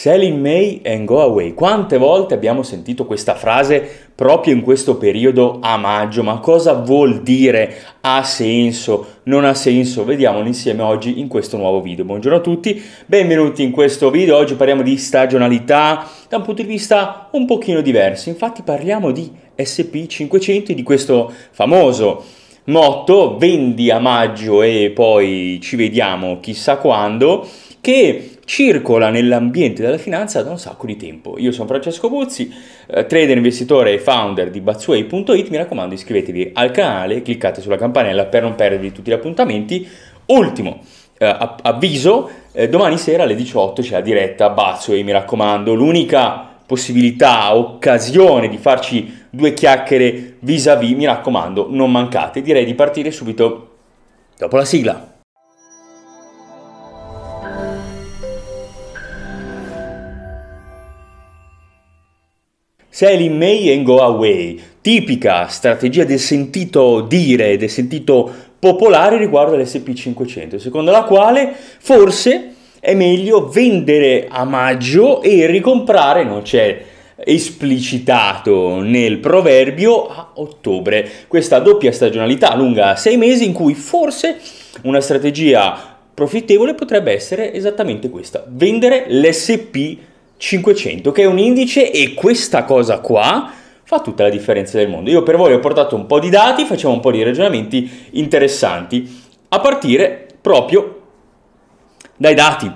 Sell in May and go away. Quante volte abbiamo sentito questa frase proprio in questo periodo a maggio? Ma cosa vuol dire? Ha senso? Non ha senso? Vediamolo insieme oggi in questo nuovo video. Buongiorno a tutti, benvenuti in questo video. Oggi parliamo di stagionalità da un punto di vista un pochino diverso. Infatti parliamo di SP500 di questo famoso motto vendi a maggio e poi ci vediamo chissà quando che circola nell'ambiente della finanza da un sacco di tempo. Io sono Francesco Buzzi, eh, trader, investitore e founder di Batsway.it. Mi raccomando, iscrivetevi al canale, cliccate sulla campanella per non perdervi tutti gli appuntamenti. Ultimo eh, avviso, eh, domani sera alle 18 c'è la diretta Batsway, mi raccomando, l'unica possibilità, occasione di farci due chiacchiere vis-à-vis, mi raccomando, non mancate. Direi di partire subito dopo la sigla. Sell in May and go away, tipica strategia del sentito dire, del sentito popolare riguardo all'SP500, secondo la quale forse è meglio vendere a maggio e ricomprare, non c'è esplicitato nel proverbio, a ottobre. Questa doppia stagionalità lunga sei mesi in cui forse una strategia profittevole potrebbe essere esattamente questa, vendere l'SP 500, che è un indice e questa cosa qua fa tutta la differenza del mondo. Io per voi ho portato un po' di dati, facciamo un po' di ragionamenti interessanti, a partire proprio dai dati.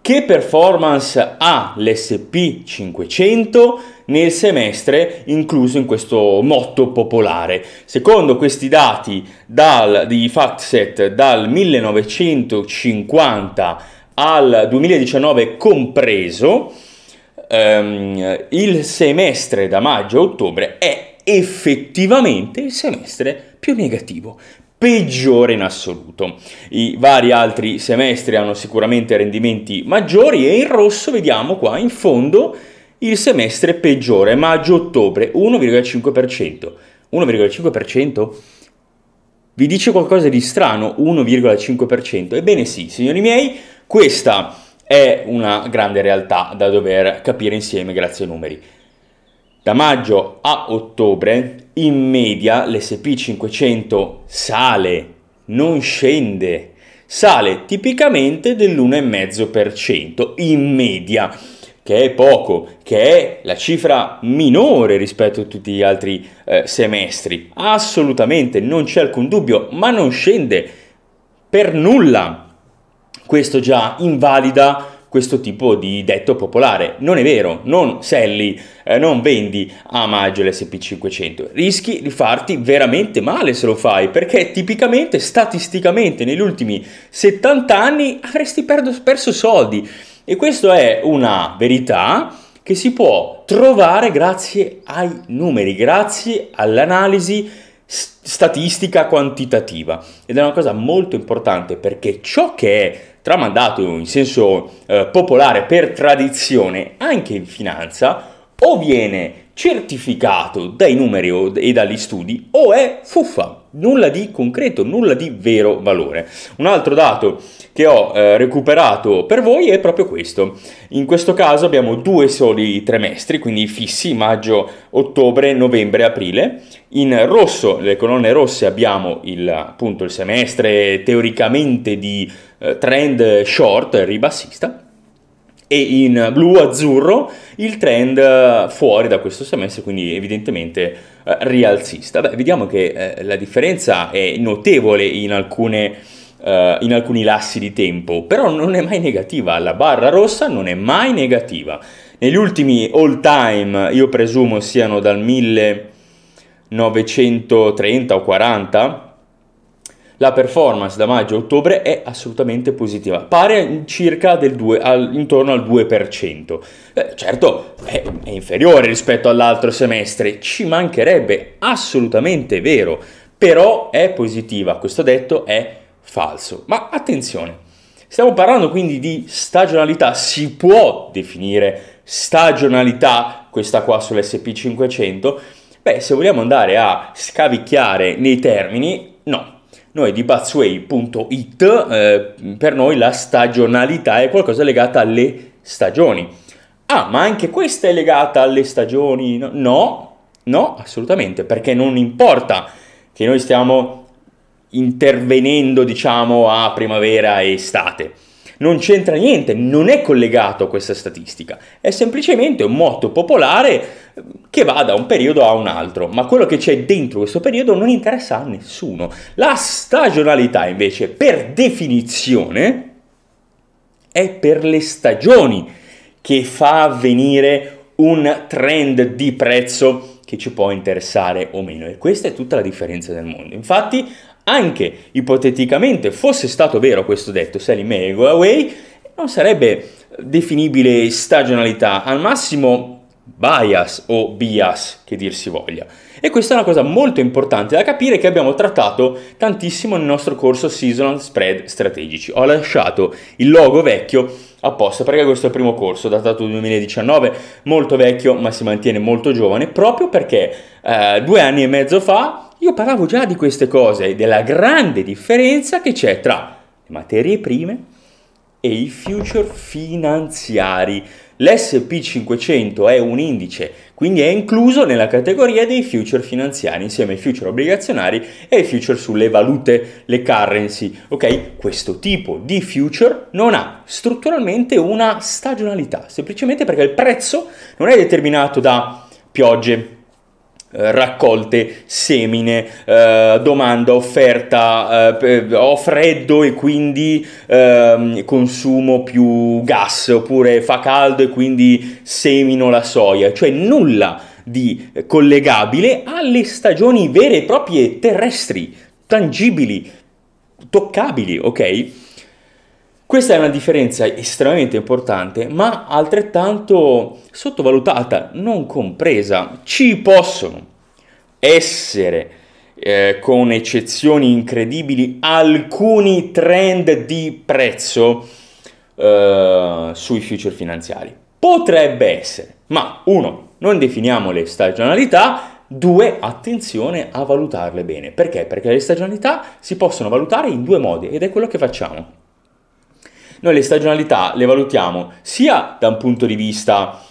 Che performance ha l'SP 500 nel semestre incluso in questo motto popolare? Secondo questi dati dal, di FactSet dal 1950 al 2019 compreso, ehm, il semestre da maggio a ottobre è effettivamente il semestre più negativo, peggiore in assoluto. I vari altri semestri hanno sicuramente rendimenti maggiori e in rosso vediamo qua in fondo il semestre peggiore, maggio-ottobre 1,5%. 1,5%? Vi dice qualcosa di strano? 1,5%? Ebbene sì, signori miei, questa è una grande realtà da dover capire insieme grazie ai numeri. Da maggio a ottobre in media l'SP 500 sale, non scende, sale tipicamente dell'1,5% in media, che è poco, che è la cifra minore rispetto a tutti gli altri eh, semestri. Assolutamente, non c'è alcun dubbio, ma non scende per nulla questo già invalida questo tipo di detto popolare. Non è vero, non selli, eh, non vendi a maggio l'SP500, rischi di farti veramente male se lo fai, perché tipicamente, statisticamente, negli ultimi 70 anni avresti perdo, perso soldi. E questa è una verità che si può trovare grazie ai numeri, grazie all'analisi statistica quantitativa. Ed è una cosa molto importante perché ciò che è tramandato in senso eh, popolare per tradizione anche in finanza o viene certificato dai numeri e dagli studi o è fuffa, nulla di concreto, nulla di vero valore. Un altro dato che ho eh, recuperato per voi è proprio questo. In questo caso abbiamo due soli trimestri, quindi fissi, maggio, ottobre, novembre, aprile. In rosso, le colonne rosse, abbiamo il, appunto il semestre teoricamente di eh, trend short, ribassista, e in blu-azzurro il trend eh, fuori da questo semestre, quindi evidentemente eh, rialzista. Beh, vediamo che eh, la differenza è notevole in, alcune, eh, in alcuni lassi di tempo, però non è mai negativa, la barra rossa non è mai negativa. Negli ultimi all time, io presumo siano dal 1930 o 40, la performance da maggio a ottobre è assolutamente positiva, pare circa del 2, al, intorno al 2%. Eh, certo, è, è inferiore rispetto all'altro semestre, ci mancherebbe, assolutamente vero, però è positiva, questo detto è falso. Ma attenzione, stiamo parlando quindi di stagionalità, si può definire stagionalità questa qua sull'SP500? Beh, se vogliamo andare a scavicchiare nei termini, no, noi di Batsway.it, eh, per noi la stagionalità è qualcosa legata alle stagioni. Ah, ma anche questa è legata alle stagioni? No, no, assolutamente, perché non importa che noi stiamo intervenendo, diciamo, a primavera e estate. Non c'entra niente, non è collegato a questa statistica, è semplicemente un motto popolare eh, che va da un periodo a un altro, ma quello che c'è dentro questo periodo non interessa a nessuno. La stagionalità invece, per definizione, è per le stagioni che fa avvenire un trend di prezzo che ci può interessare o meno e questa è tutta la differenza del mondo. Infatti, anche ipoteticamente fosse stato vero questo detto, selling me go away, non sarebbe definibile stagionalità, al massimo bias o bias che dir si voglia. E questa è una cosa molto importante da capire che abbiamo trattato tantissimo nel nostro corso Seasonal Spread Strategici. Ho lasciato il logo vecchio apposta perché questo è il primo corso datato 2019, molto vecchio ma si mantiene molto giovane, proprio perché eh, due anni e mezzo fa io parlavo già di queste cose e della grande differenza che c'è tra le materie prime e i future finanziari. L'SP500 è un indice, quindi è incluso nella categoria dei future finanziari insieme ai future obbligazionari e ai future sulle valute, le currency. Ok? Questo tipo di future non ha strutturalmente una stagionalità, semplicemente perché il prezzo non è determinato da piogge, raccolte, semine, eh, domanda, offerta, eh, ho freddo e quindi ehm, consumo più gas, oppure fa caldo e quindi semino la soia, cioè nulla di collegabile alle stagioni vere e proprie terrestri, tangibili, toccabili, ok? Questa è una differenza estremamente importante, ma altrettanto sottovalutata, non compresa. Ci possono essere, eh, con eccezioni incredibili, alcuni trend di prezzo eh, sui future finanziari. Potrebbe essere, ma uno, non definiamo le stagionalità, Due, attenzione a valutarle bene. Perché? Perché le stagionalità si possono valutare in due modi ed è quello che facciamo. Noi le stagionalità le valutiamo sia da un punto di vista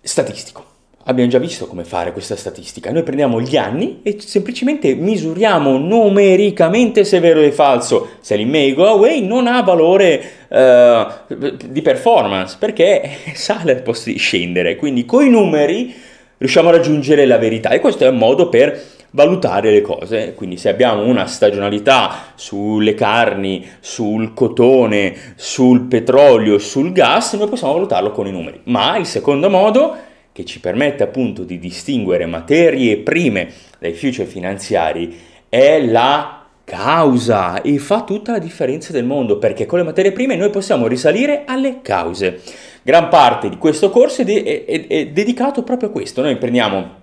statistico. Abbiamo già visto come fare questa statistica. Noi prendiamo gli anni e semplicemente misuriamo numericamente se è vero o falso. Se l'email go away non ha valore uh, di performance perché sale al posto di scendere. Quindi con i numeri riusciamo a raggiungere la verità e questo è un modo per valutare le cose. Quindi se abbiamo una stagionalità sulle carni, sul cotone, sul petrolio, sul gas, noi possiamo valutarlo con i numeri. Ma il secondo modo che ci permette appunto di distinguere materie prime dai future finanziari è la causa e fa tutta la differenza del mondo perché con le materie prime noi possiamo risalire alle cause. Gran parte di questo corso è, de- è, è dedicato proprio a questo. Noi prendiamo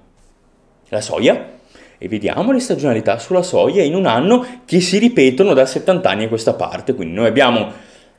la soia, e vediamo le stagionalità sulla soia in un anno che si ripetono da 70 anni a questa parte. Quindi noi abbiamo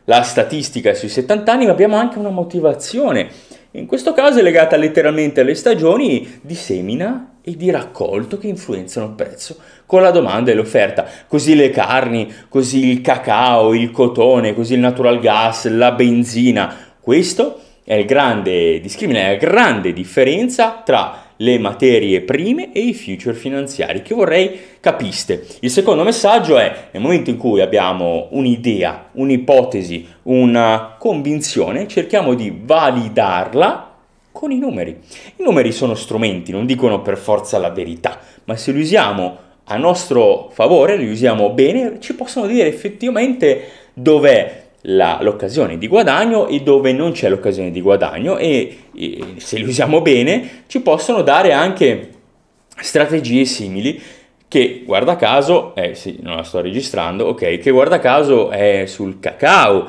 la statistica sui 70 anni, ma abbiamo anche una motivazione. In questo caso è legata letteralmente alle stagioni di semina e di raccolto che influenzano il prezzo con la domanda e l'offerta. Così le carni, così il cacao, il cotone, così il natural gas, la benzina. Questo è il grande discrimine, la grande differenza tra le materie prime e i future finanziari che vorrei capiste. Il secondo messaggio è nel momento in cui abbiamo un'idea, un'ipotesi, una convinzione, cerchiamo di validarla con i numeri. I numeri sono strumenti, non dicono per forza la verità, ma se li usiamo a nostro favore, li usiamo bene, ci possono dire effettivamente dov'è la, l'occasione di guadagno e dove non c'è l'occasione di guadagno e, e se li usiamo bene ci possono dare anche strategie simili che guarda caso, eh sì, non la sto registrando, ok, che guarda caso è sul cacao,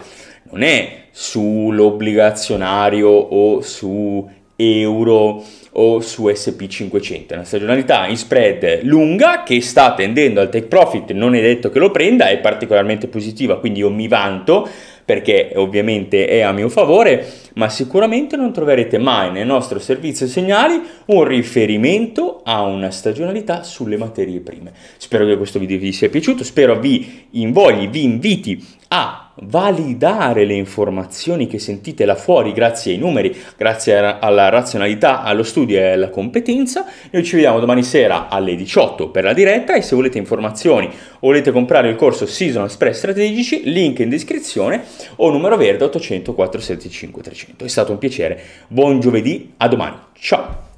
non è sull'obbligazionario o su euro o su SP500, è una stagionalità in spread lunga che sta tendendo al take profit, non è detto che lo prenda, è particolarmente positiva, quindi io mi vanto perché ovviamente è a mio favore, ma sicuramente non troverete mai nel nostro servizio segnali un riferimento a una stagionalità sulle materie prime. Spero che questo video vi sia piaciuto, spero vi invogli, vi inviti a validare le informazioni che sentite là fuori grazie ai numeri, grazie alla razionalità, allo studio e alla competenza. Noi ci vediamo domani sera alle 18 per la diretta e se volete informazioni o volete comprare il corso Season Express Strategici, link in descrizione o numero verde 800 475 300. È stato un piacere, buon giovedì, a domani, ciao!